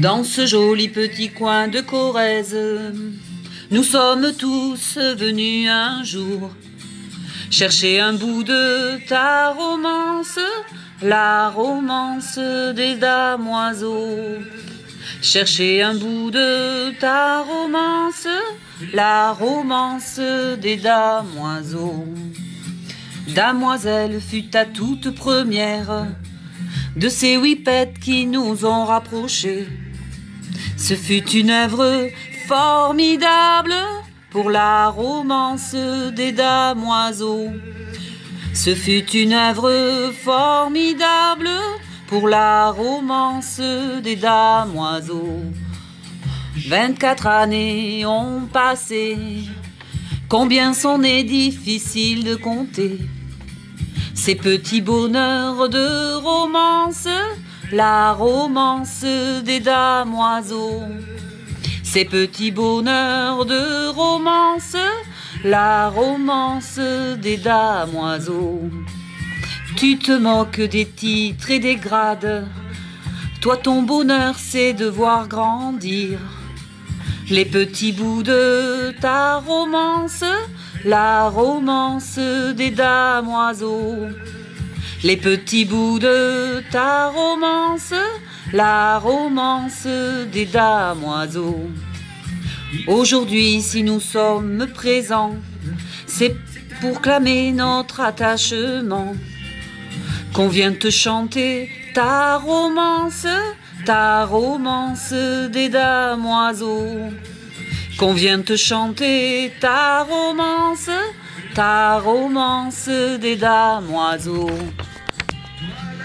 Dans ce joli petit coin de Corrèze, nous sommes tous venus un jour chercher un bout de ta romance, la romance des damoiseaux. Chercher un bout de ta romance, la romance des damoiseaux. Damoiselle fut ta toute première de ces whippets qui nous ont rapprochés. Ce fut une œuvre formidable pour la romance des damoiseaux. Ce fut une œuvre formidable pour la romance des damoiseaux. 24 années ont passé, combien sont nés difficile de compter. Ces petits bonheurs de romance, la romance des damoiseaux. Ces petits bonheurs de romance, la romance des damoiseaux. Tu te moques des titres et des grades. Toi, ton bonheur, c'est de voir grandir les petits bouts de ta romance, la romance des damoiseaux. Les petits bouts de ta romance, la romance des damoiseaux. Aujourd'hui, si nous sommes présents, c'est pour clamer notre attachement qu'on vient te chanter ta romance, ta romance des damoiseaux. Qu'on vient te chanter ta romance, ta romance des damoiseaux.